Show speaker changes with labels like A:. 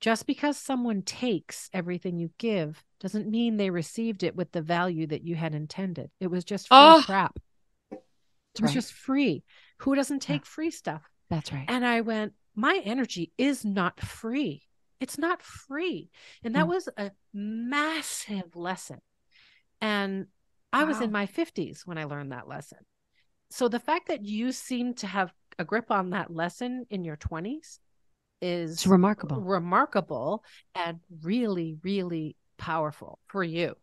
A: just because someone takes everything you give doesn't mean they received it with the value that you had intended. It was just free
B: Oh,
A: crap. It was
B: right.
A: just free. Who doesn't
B: Yeah.
A: take free stuff?
B: That's right.
A: And I went, my energy is not free. It's not free. And that
B: Mm.
A: was a massive lesson. And I was in my 50s when I learned that lesson. So the fact that you seem to have a grip on that lesson in your 20s is
B: It's remarkable.
A: remarkable and really, really powerful for you.